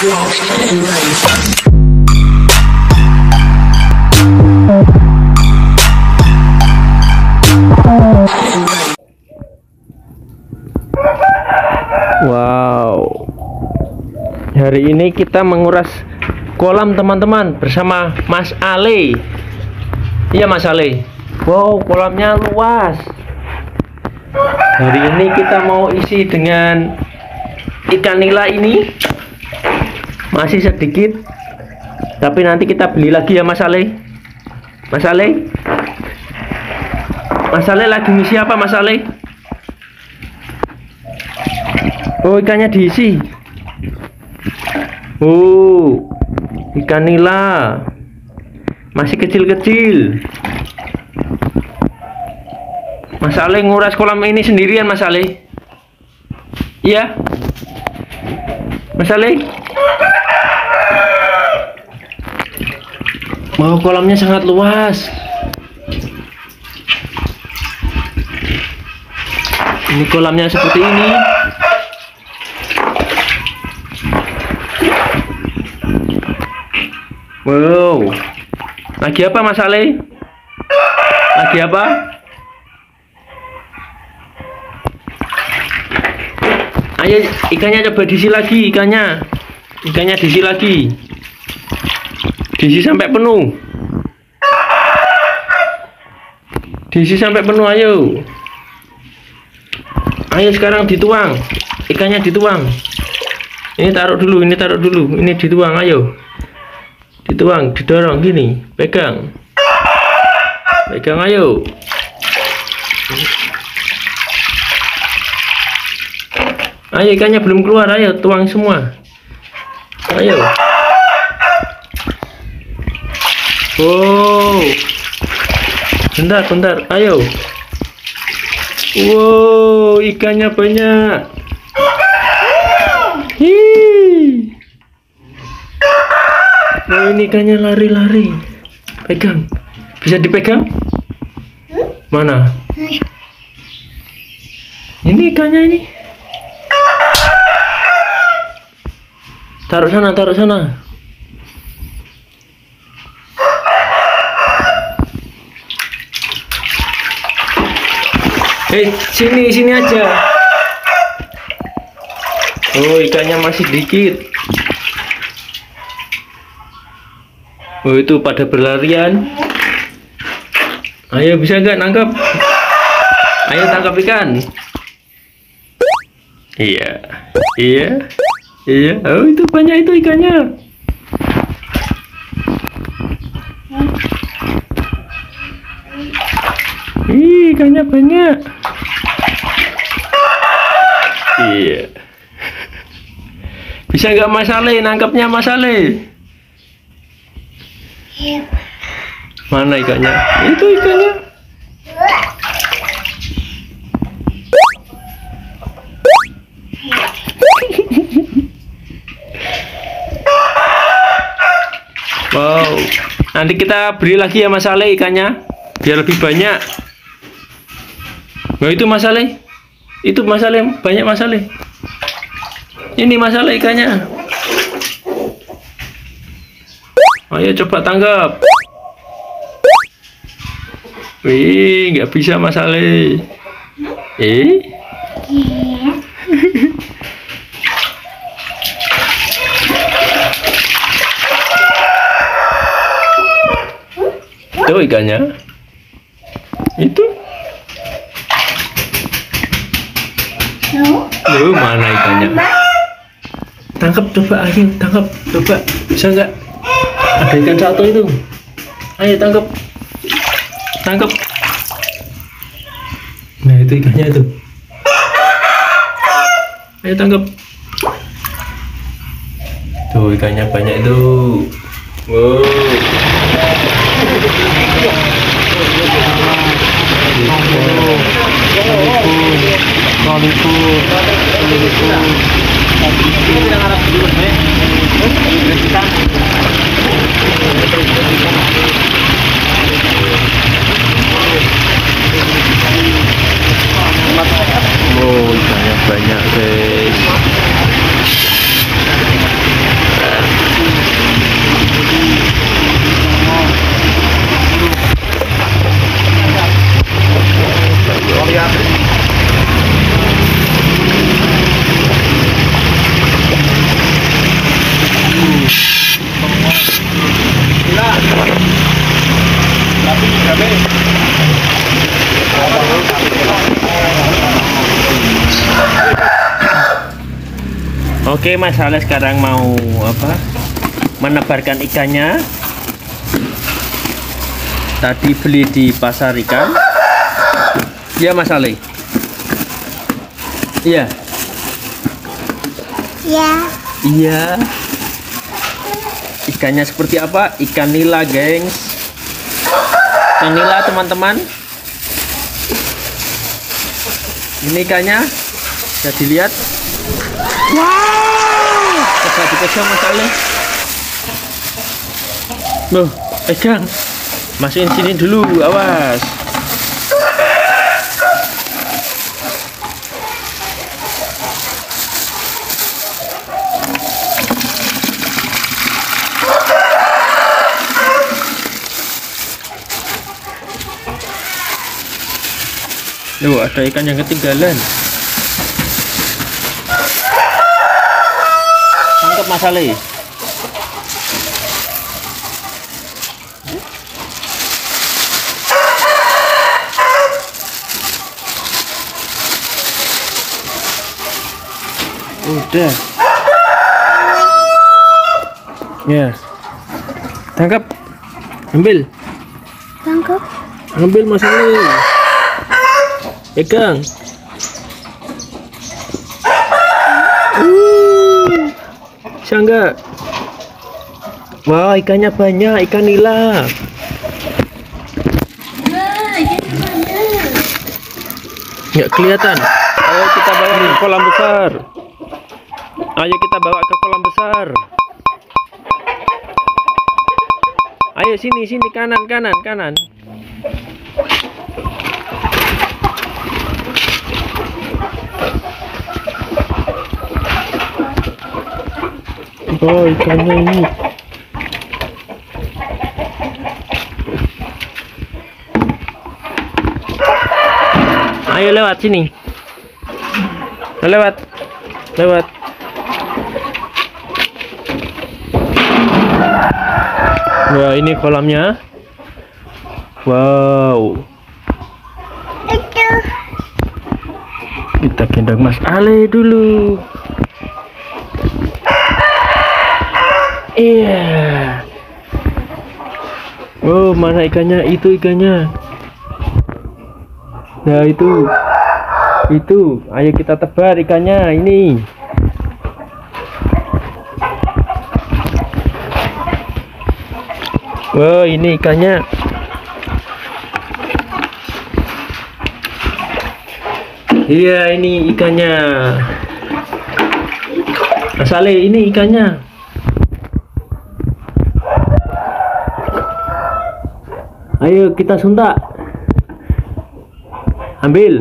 Wow. Hari ini kita menguras kolam teman-teman bersama Mas Ale. Iya Mas Ale. Wow, kolamnya luas. Hari ini kita mau isi dengan ikan nila ini. Masih sedikit. Tapi nanti kita beli lagi ya Mas Ale. Mas Ale. Mas Ale lagi ngisi apa Mas Ale? Oh ikannya diisi Oh Ikan nila Masih kecil-kecil Mas Ale nguras kolam ini sendirian Mas Ale Iya Mas Ale Oh kolamnya sangat luas Ini kolamnya seperti ini Wow. Lagi apa Mas Ale? Lagi apa? Ayo ikannya coba diisi lagi ikannya. Ikannya diisi lagi. Diisi sampai penuh. Diisi sampai penuh ayo. Ayo sekarang dituang. Ikannya dituang. Ini taruh dulu, ini taruh dulu. Ini dituang ayo dituang didorong gini pegang pegang ayo ayo ikannya belum keluar ayo tuang semua ayo wow bentar bentar ayo wow ikannya banyak Hii. Oh ini ikannya lari-lari. Pegang. Bisa dipegang? Mana? Ini ikannya ini. Taruh sana, taruh sana. Eh, sini, sini aja. Oh, ikannya masih dikit. Oh itu pada berlarian. Ayo bisa nggak nangkap? Ayo tangkap ikan. Iya, iya, iya. Oh itu banyak itu ikannya. Ih, ikannya banyak. Iya. Bisa nggak Mas Ale nangkapnya Mas Ale? Mana ikannya? Itu ikannya. Wow. Nanti kita beri lagi ya Mas Ale ikannya biar lebih banyak. Nah itu Mas Ale. Itu Mas Ale, banyak Mas Ale. Ini Mas Ale ikannya. Ayo coba tangkap. Wih, nggak bisa Mas Ale. Eh? Itu ikannya. Loh, mana ikannya? Tangkap coba ayo, tangkap coba. Bisa nggak? Ada ikan satu itu. Ayo tangkap. Tangkap. Nah, itu ikannya itu. Ayo tangkap. Tuh ikannya banyak itu. Wow. Oke, Mas Ale sekarang mau apa? Menebarkan ikannya. Tadi beli di pasar ikan. Iya, Mas Ale. Iya. Ya. Iya. Ikannya seperti apa? Ikan nila, gengs. Ikan nila, teman-teman. Ini ikannya. Bisa dilihat. Wow. Coba dipegang Mas Ale. Loh, pegang. Masukin sini dulu, awas. Loh, ada ikan yang ketinggalan. Tangkap Mas Ali. Udah. Ya. Tangkap. Ambil. Tangkap. Ambil Mas Ali. Pegang. Uh, bisa enggak? Wah, ikannya banyak, ikan nila. Nggak kelihatan. Ayo kita bawa ke kolam besar. Ayo kita bawa ke kolam besar. Ayo sini, sini kanan, kanan, kanan. Oh, ikannya ini. Ayo lewat sini. Lewat. Lewat. Wah, ini kolamnya. Wow. Itu. Kita gendong Mas Ale dulu. Iya. Oh, mana ikannya? Itu ikannya. Nah, itu. Itu. Ayo kita tebar ikannya ini. Wow, ini ikannya. Iya, ini ikannya. Mas Ale, ini ikannya. Ayo kita suntak. Ambil.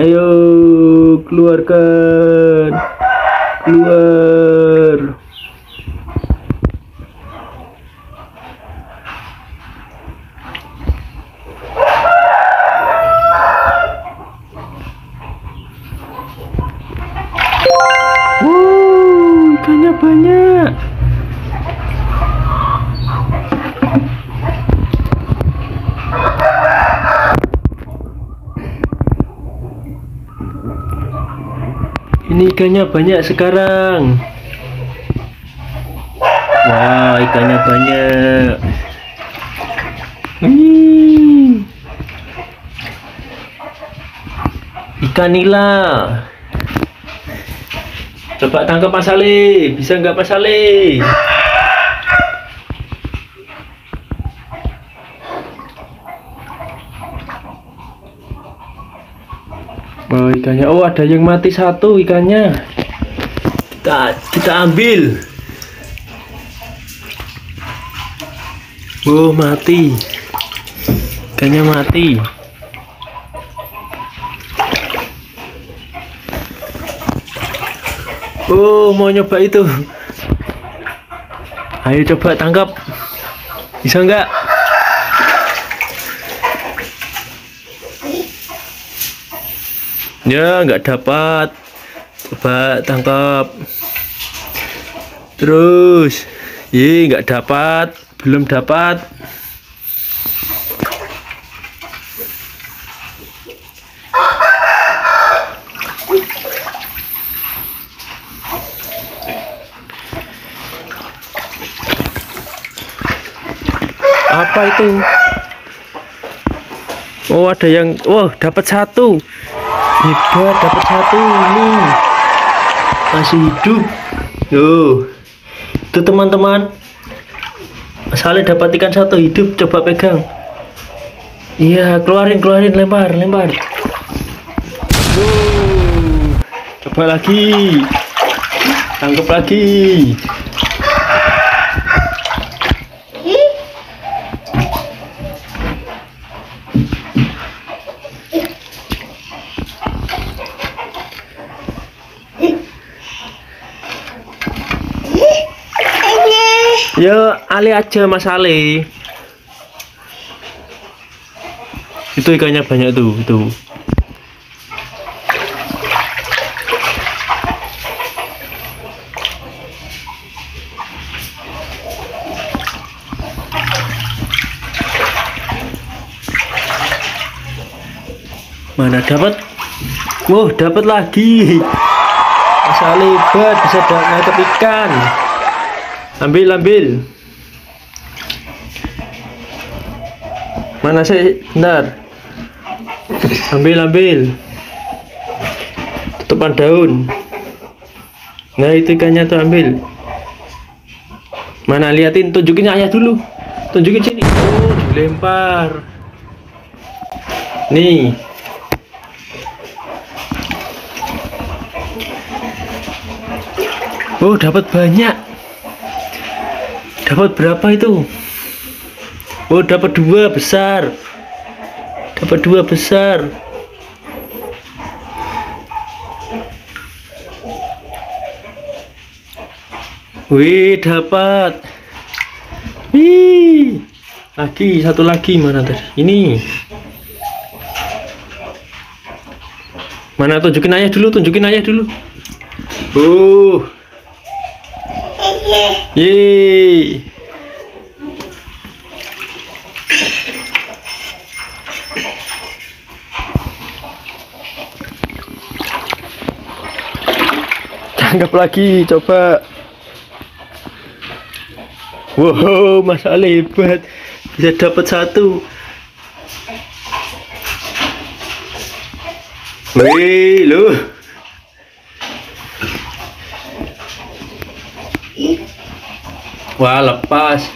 Ayo keluarkan. Keluar. Wow, ikannya banyak. Ini ikannya banyak sekarang. Wah, ikannya banyak. Wih. Ikan nila. Coba tangkap Mas Ali, bisa nggak Mas Ali? Oh ikannya, oh ada yang mati satu ikannya. Kita kita ambil. Oh mati, ikannya mati. Oh, mau nyoba itu. Ayo coba tangkap. Bisa nggak? Ya, nggak dapat. Coba tangkap. Terus. Ye, nggak dapat. Belum dapat. Apa itu oh ada yang wah dapat satu. Hebat dapat satu. Ini masih hidup. Tuh itu teman-teman. Saleh dapat ikan satu hidup coba pegang. Iya keluarin keluarin lempar lempar. Coba lagi. Tangkap lagi Ya, Ali aja Mas Ali. Itu ikannya banyak tuh, itu. Mana dapat? Wah, dapat lagi. Mas Ali bisa dapat ikan. Ambil, ambil. Mana sih? Bentar. Ambil, ambil. Tutupan daun. Nah, itu ikannya tuh ambil. Mana liatin, tunjukin ayah dulu. Tunjukin sini. Oh, dilempar. Nih. Oh, dapat banyak. Dapat berapa itu? Oh, dapat dua besar. Dapat dua besar. Wih, dapat. Wih. Lagi satu lagi mana tadi? Ini. Mana tunjukin ayah dulu, tunjukin ayah dulu. Uh. Yeay. Tangkap lagi, coba. Wow, Mas Ali hebat. Bisa dapat satu. Wih, lu. Wah, lepas.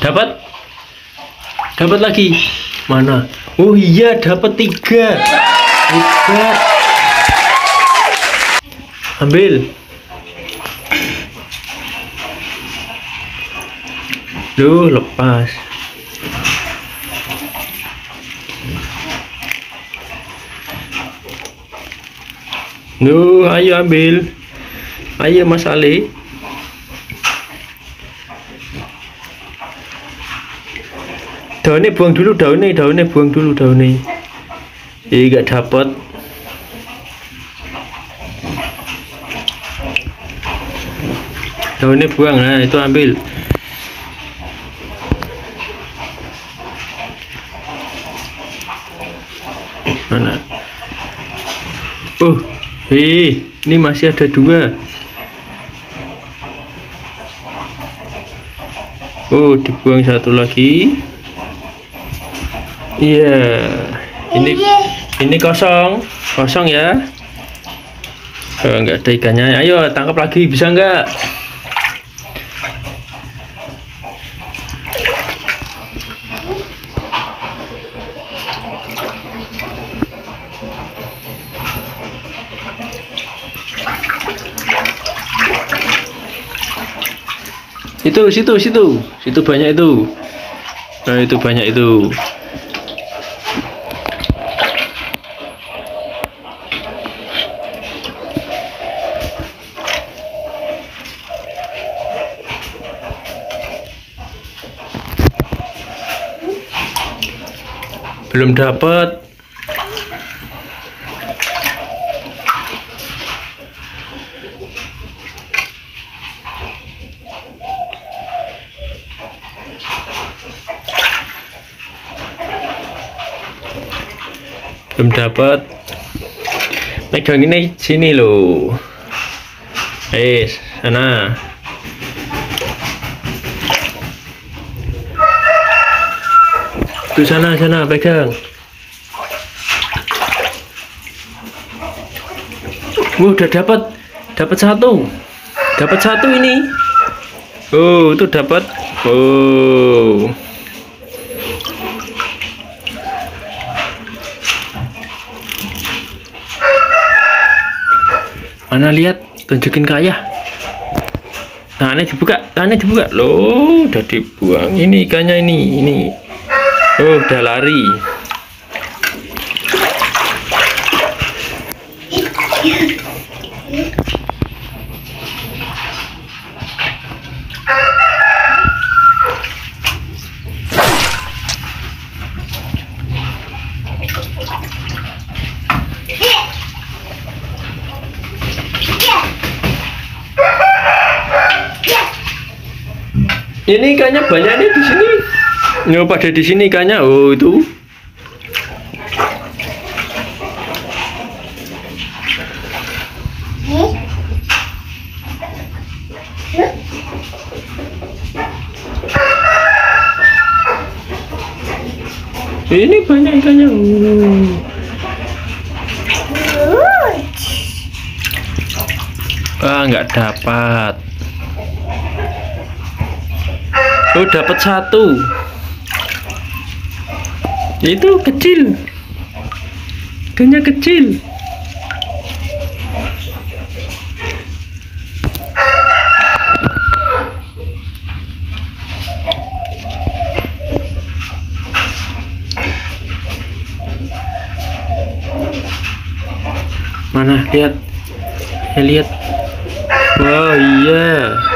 Dapat? Dapat lagi? Mana? Oh iya, dapat tiga. Hebat. Ambil. Duh, lepas. Duh, ayo ambil. Ayo Mas Ali. Daunnya buang dulu daunnya, daunnya buang dulu daunnya. Iya gak dapat. Daunnya buang, nah itu ambil. Mana? Oh hei ini masih ada dua. Oh dibuang satu lagi. Iya ini ini kosong. Kosong ya. Oh, enggak ada ikannya. Ayo tangkap lagi bisa enggak itu situ situ. Situ banyak itu. Nah itu banyak itu. Belum dapat belum dapat. Pegang ini sini loh eh sana. Tuh sana sana pegang. Wah, udah dapat dapat satu. Dapat satu ini. Oh itu dapat. Oh mana lihat? Tunjukin ke ayah. Tangannya dibuka tangannya dibuka. Loh udah dibuang. Ini ikannya ini ini. Oh udah lari ini ikannya banyak nih di sini. Nggak pada di sini ikannya. Oh itu. Ini banyak ikannya. Oh. ah nggak dapat Oh dapat satu. Itu kecil. Ikannya kecil. Mana lihat? Ya lihat. Oh iya.